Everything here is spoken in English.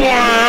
Wow.